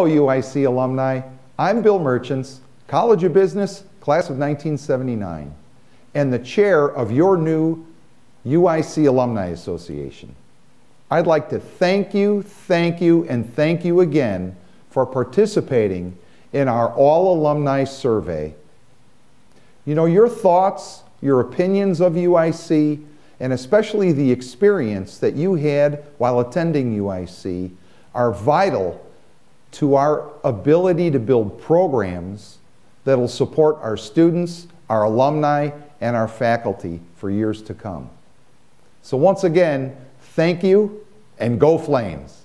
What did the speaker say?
Hello, UIC alumni. I'm Bill Merchants, College of Business, class of 1979, and the chair of your new UIC Alumni Association. I'd like to thank you, thank you, and thank you again for participating in our All Alumni Survey. You know, your thoughts, your opinions of UIC, and especially the experience that you had while attending UIC are vital to our ability to build programs that will support our students, our alumni, and our faculty for years to come. So once again, thank you and go Flames.